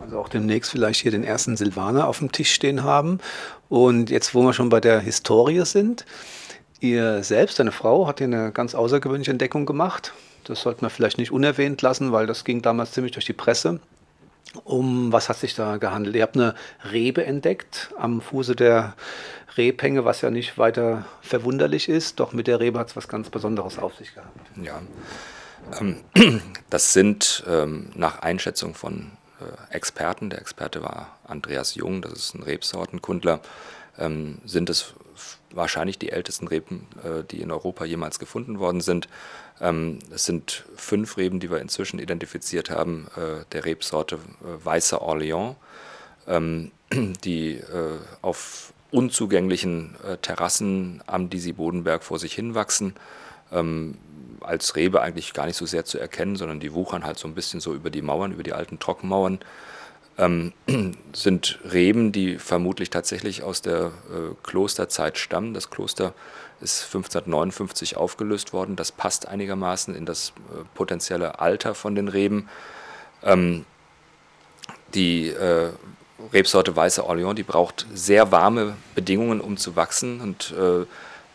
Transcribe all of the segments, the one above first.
Also auch demnächst vielleicht hier den ersten Silvaner auf dem Tisch stehen haben. Und jetzt, wo wir schon bei der Historie sind, ihr selbst, deine Frau, hat hier eine ganz außergewöhnliche Entdeckung gemacht. Das sollte man vielleicht nicht unerwähnt lassen, weil das ging damals ziemlich durch die Presse. Um was hat sich da gehandelt? Ihr habt eine Rebe entdeckt am Fuße der Rebhänge, was ja nicht weiter verwunderlich ist. Doch mit der Rebe hat es was ganz Besonderes auf sich gehabt. Ja, ähm, das sind ähm, nach Einschätzung von Experten, der Experte war Andreas Jung, das ist ein Rebsortenkundler, ähm, sind es wahrscheinlich die ältesten Reben, äh, die in Europa jemals gefunden worden sind. Ähm, es sind fünf Reben, die wir inzwischen identifiziert haben, äh, der Rebsorte äh, Weißer Orléans, ähm, die äh, auf unzugänglichen äh, Terrassen am Disi-Bodenberg vor sich hinwachsen. Ähm, als Rebe eigentlich gar nicht so sehr zu erkennen, sondern die wuchern halt so ein bisschen so über die Mauern, über die alten Trockenmauern. Ähm, sind Reben, die vermutlich tatsächlich aus der äh, Klosterzeit stammen. Das Kloster ist 1559 aufgelöst worden. Das passt einigermaßen in das äh, potenzielle Alter von den Reben. Ähm, die äh, Rebsorte Weiße Orléans, die braucht sehr warme Bedingungen, um zu wachsen. Und äh,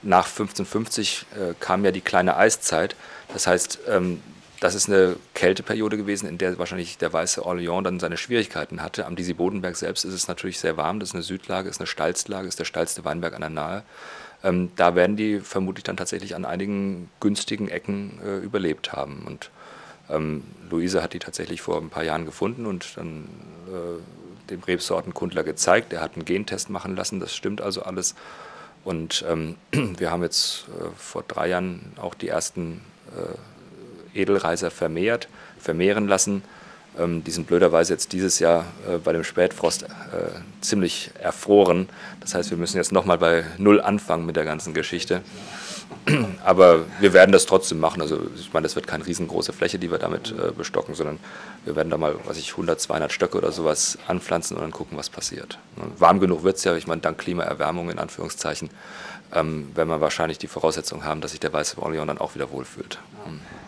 nach 1550 äh, kam ja die kleine Eiszeit. Das heißt, ähm, das ist eine Kälteperiode gewesen, in der wahrscheinlich der weiße Orléans dann seine Schwierigkeiten hatte. Am Disi Bodenberg selbst ist es natürlich sehr warm, das ist eine Südlage, ist eine Stalzlage, ist der steilste Weinberg an der Nahe. Ähm, da werden die vermutlich dann tatsächlich an einigen günstigen Ecken äh, überlebt haben. Und ähm, Luise hat die tatsächlich vor ein paar Jahren gefunden und dann äh, dem Rebsortenkundler gezeigt. Er hat einen Gentest machen lassen, das stimmt also alles. Und ähm, wir haben jetzt äh, vor drei Jahren auch die ersten äh, Edelreiser vermehrt, vermehren lassen. Ähm, die sind blöderweise jetzt dieses Jahr äh, bei dem Spätfrost äh, ziemlich erfroren. Das heißt, wir müssen jetzt nochmal bei Null anfangen mit der ganzen Geschichte. Aber wir werden das trotzdem machen. Also ich meine, das wird keine riesengroße Fläche, die wir damit äh, bestocken, sondern wir werden da mal, was ich, 100, 200 Stöcke oder sowas anpflanzen und dann gucken, was passiert. Warm genug wird es ja, ich meine, dank Klimaerwärmung in Anführungszeichen, ähm, werden wir wahrscheinlich die Voraussetzung haben, dass sich der weiße Orleans dann auch wieder wohlfühlt.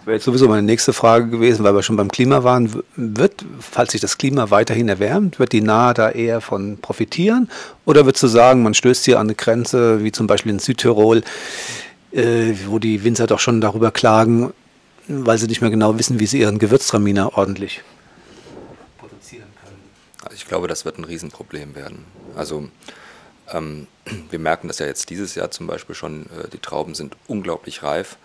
Das wäre jetzt sowieso meine nächste Frage gewesen, weil wir schon beim Klima waren. Wird, falls sich das Klima weiterhin erwärmt, wird die Nahe da eher von profitieren? Oder würdest du sagen, man stößt hier an eine Grenze, wie zum Beispiel in Südtirol, äh, wo die Winzer doch schon darüber klagen, weil sie nicht mehr genau wissen, wie sie ihren Gewürztraminer ordentlich produzieren können. Also ich glaube, das wird ein Riesenproblem werden. Also ähm, wir merken das ja jetzt dieses Jahr zum Beispiel schon, äh, die Trauben sind unglaublich reif.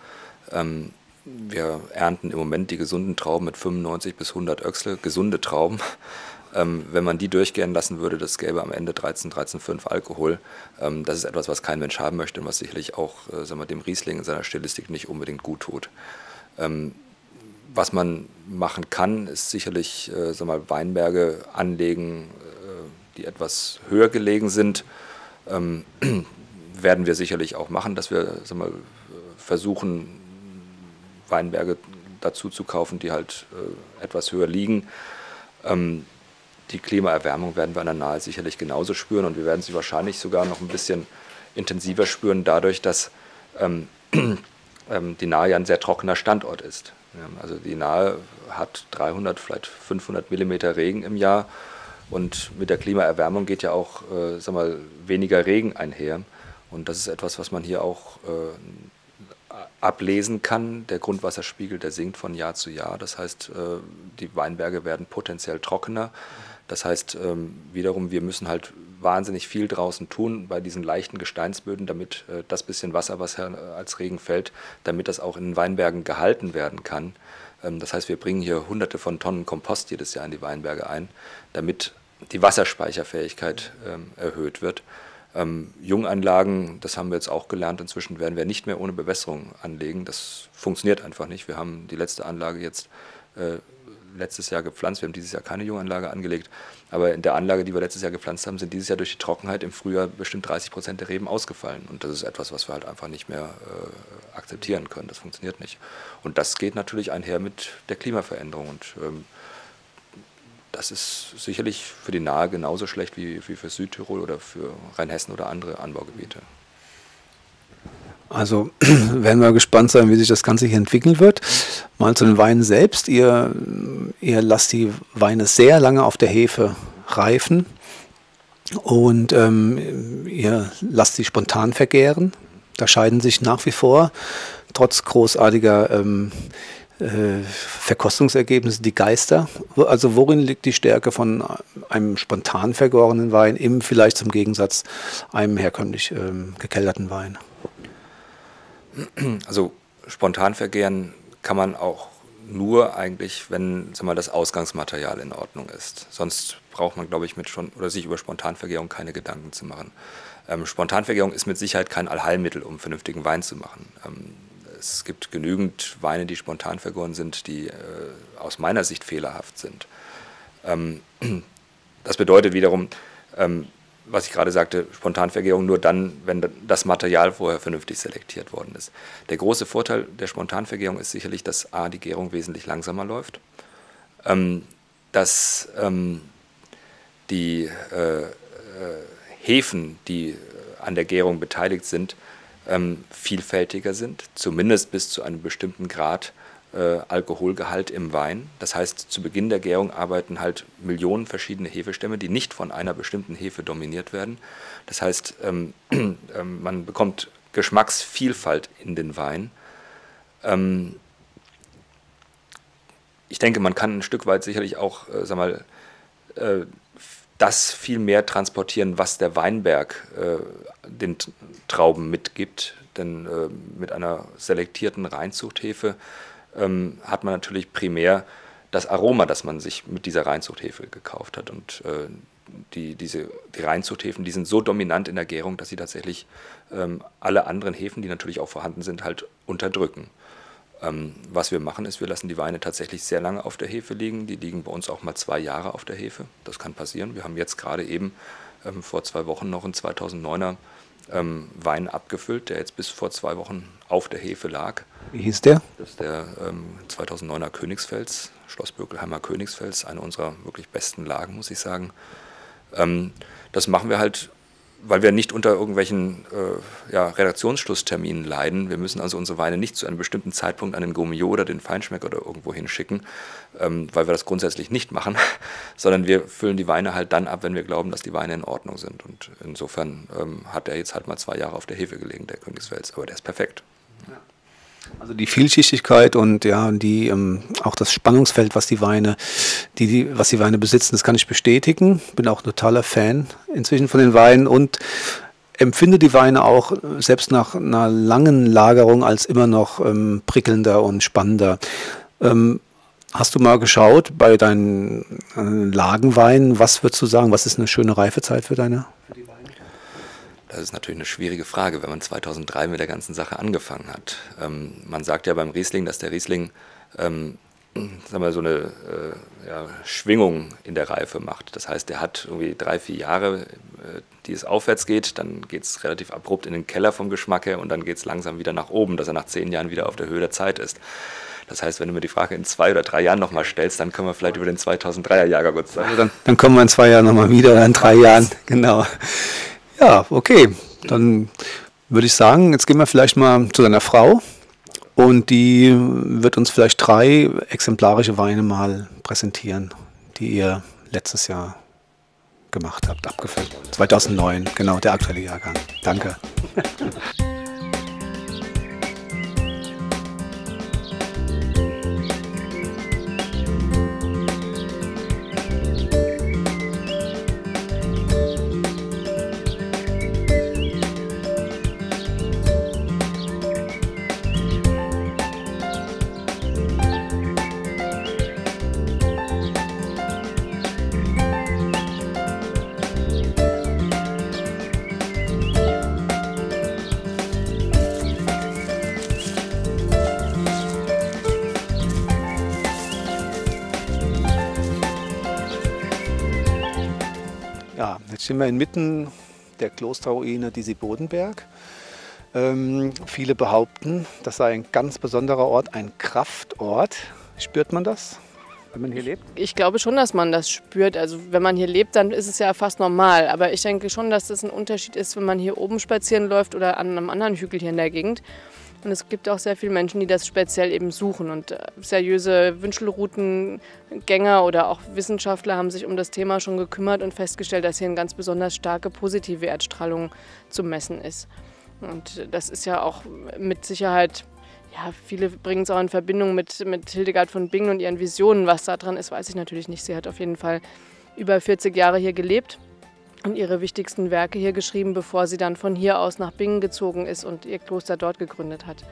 Ähm, wir ernten im Moment die gesunden Trauben mit 95 bis 100 Öchsle, gesunde Trauben. Ähm, wenn man die durchgehen lassen würde, das gäbe am Ende 13, 13,5 Alkohol. Ähm, das ist etwas, was kein Mensch haben möchte und was sicherlich auch äh, sagen wir, dem Riesling in seiner Stilistik nicht unbedingt gut tut. Ähm, was man machen kann, ist sicherlich äh, sagen wir, Weinberge anlegen, äh, die etwas höher gelegen sind. Ähm, werden wir sicherlich auch machen, dass wir wir, versuchen, Weinberge dazu zu kaufen, die halt äh, etwas höher liegen. Ähm, die Klimaerwärmung werden wir an der Nahe sicherlich genauso spüren und wir werden sie wahrscheinlich sogar noch ein bisschen intensiver spüren, dadurch, dass ähm, ähm, die Nahe ja ein sehr trockener Standort ist. Ja, also die Nahe hat 300, vielleicht 500 Millimeter Regen im Jahr und mit der Klimaerwärmung geht ja auch äh, sag mal, weniger Regen einher. Und das ist etwas, was man hier auch äh, ablesen kann. Der Grundwasserspiegel, der sinkt von Jahr zu Jahr. Das heißt, äh, die Weinberge werden potenziell trockener. Das heißt ähm, wiederum, wir müssen halt wahnsinnig viel draußen tun bei diesen leichten Gesteinsböden, damit äh, das bisschen Wasser, was als Regen fällt, damit das auch in den Weinbergen gehalten werden kann. Ähm, das heißt, wir bringen hier hunderte von Tonnen Kompost jedes Jahr in die Weinberge ein, damit die Wasserspeicherfähigkeit ähm, erhöht wird. Ähm, Junganlagen, das haben wir jetzt auch gelernt, inzwischen werden wir nicht mehr ohne Bewässerung anlegen. Das funktioniert einfach nicht. Wir haben die letzte Anlage jetzt äh, letztes Jahr gepflanzt. Wir haben dieses Jahr keine Junganlage angelegt. Aber in der Anlage, die wir letztes Jahr gepflanzt haben, sind dieses Jahr durch die Trockenheit im Frühjahr bestimmt 30 Prozent der Reben ausgefallen. Und das ist etwas, was wir halt einfach nicht mehr äh, akzeptieren können. Das funktioniert nicht. Und das geht natürlich einher mit der Klimaveränderung. Und ähm, das ist sicherlich für die Nahe genauso schlecht wie, wie für Südtirol oder für Rheinhessen oder andere Anbaugebiete. Also werden wir gespannt sein, wie sich das Ganze hier entwickeln wird. Mal zu den Weinen selbst. Ihr, ihr lasst die Weine sehr lange auf der Hefe reifen und ähm, ihr lasst sie spontan vergären. Da scheiden sich nach wie vor, trotz großartiger ähm, äh, Verkostungsergebnisse, die Geister. Also worin liegt die Stärke von einem spontan vergorenen Wein im vielleicht zum Gegensatz einem herkömmlich ähm, gekelterten Wein? Also spontan vergären kann man auch nur eigentlich, wenn sag mal, das Ausgangsmaterial in Ordnung ist. Sonst braucht man, glaube ich, mit schon oder sich über Spontanvergärung keine Gedanken zu machen. Ähm, Spontanvergärung ist mit Sicherheit kein Allheilmittel, um vernünftigen Wein zu machen. Ähm, es gibt genügend Weine, die spontan vergoren sind, die äh, aus meiner Sicht fehlerhaft sind. Ähm, das bedeutet wiederum, ähm, was ich gerade sagte, Spontanvergärung nur dann, wenn das Material vorher vernünftig selektiert worden ist. Der große Vorteil der Spontanvergärung ist sicherlich, dass A, die Gärung wesentlich langsamer läuft, ähm, dass ähm, die äh, äh, Hefen, die an der Gärung beteiligt sind, ähm, vielfältiger sind, zumindest bis zu einem bestimmten Grad äh, Alkoholgehalt im Wein. Das heißt, zu Beginn der Gärung arbeiten halt Millionen verschiedene Hefestämme, die nicht von einer bestimmten Hefe dominiert werden. Das heißt, ähm, äh, man bekommt Geschmacksvielfalt in den Wein. Ähm, ich denke, man kann ein Stück weit sicherlich auch, äh, sag mal, äh, das viel mehr transportieren, was der Weinberg äh, den Trauben mitgibt. Denn äh, mit einer selektierten Reinzuchthefe ähm, hat man natürlich primär das Aroma, das man sich mit dieser Reinzuchthefe gekauft hat. Und äh, die, diese, die Reinzuchthefen, die sind so dominant in der Gärung, dass sie tatsächlich ähm, alle anderen Hefen, die natürlich auch vorhanden sind, halt unterdrücken. Ähm, was wir machen, ist, wir lassen die Weine tatsächlich sehr lange auf der Hefe liegen. Die liegen bei uns auch mal zwei Jahre auf der Hefe. Das kann passieren. Wir haben jetzt gerade eben ähm, vor zwei Wochen noch einen 2009er ähm, Wein abgefüllt, der jetzt bis vor zwei Wochen auf der Hefe lag. Wie hieß der? Das ist der ähm, 2009er Königsfels, Schloss Bökelheimer Königsfels, eine unserer wirklich besten Lagen, muss ich sagen. Ähm, das machen wir halt, weil wir nicht unter irgendwelchen äh, ja, Redaktionsschlussterminen leiden. Wir müssen also unsere Weine nicht zu einem bestimmten Zeitpunkt an den Gourmillot oder den Feinschmecker oder irgendwo hinschicken, ähm, weil wir das grundsätzlich nicht machen, sondern wir füllen die Weine halt dann ab, wenn wir glauben, dass die Weine in Ordnung sind. Und insofern ähm, hat er jetzt halt mal zwei Jahre auf der Hefe gelegen, der Königsfels, aber der ist perfekt. Also die Vielschichtigkeit und ja, die, ähm, auch das Spannungsfeld, was die Weine, die, die, was die Weine besitzen, das kann ich bestätigen. Bin auch totaler Fan inzwischen von den Weinen und empfinde die Weine auch selbst nach einer langen Lagerung als immer noch ähm, prickelnder und spannender. Ähm, hast du mal geschaut bei deinen äh, Lagenweinen, was würdest du sagen, was ist eine schöne Reifezeit für deine? Das ist natürlich eine schwierige Frage, wenn man 2003 mit der ganzen Sache angefangen hat. Ähm, man sagt ja beim Riesling, dass der Riesling ähm, sagen wir, so eine äh, ja, Schwingung in der Reife macht. Das heißt, der hat irgendwie drei, vier Jahre, äh, die es aufwärts geht, dann geht es relativ abrupt in den Keller vom Geschmack her und dann geht es langsam wieder nach oben, dass er nach zehn Jahren wieder auf der Höhe der Zeit ist. Das heißt, wenn du mir die Frage in zwei oder drei Jahren nochmal stellst, dann können wir vielleicht über den 2003er Jahrgang kurz sagen. Also dann, dann kommen wir in zwei Jahren nochmal wieder, oder in drei Jahren, genau. Ja, okay. Dann würde ich sagen, jetzt gehen wir vielleicht mal zu deiner Frau und die wird uns vielleicht drei exemplarische Weine mal präsentieren, die ihr letztes Jahr gemacht habt, abgefüllt. 2009, genau, der aktuelle Jahrgang. Danke. Jetzt stehen wir inmitten der Klosterruine Disi Bodenberg. Ähm, viele behaupten, das sei ein ganz besonderer Ort, ein Kraftort. Spürt man das, wenn man hier lebt? Ich glaube schon, dass man das spürt. Also wenn man hier lebt, dann ist es ja fast normal. Aber ich denke schon, dass das ein Unterschied ist, wenn man hier oben spazieren läuft oder an einem anderen Hügel hier in der Gegend. Und es gibt auch sehr viele Menschen, die das speziell eben suchen. Und äh, seriöse Wünschelroutengänger oder auch Wissenschaftler haben sich um das Thema schon gekümmert und festgestellt, dass hier eine ganz besonders starke positive Erdstrahlung zu messen ist. Und das ist ja auch mit Sicherheit, ja, viele bringen es auch in Verbindung mit, mit Hildegard von Bingen und ihren Visionen. Was da dran ist, weiß ich natürlich nicht. Sie hat auf jeden Fall über 40 Jahre hier gelebt und ihre wichtigsten Werke hier geschrieben, bevor sie dann von hier aus nach Bingen gezogen ist und ihr Kloster dort gegründet hat.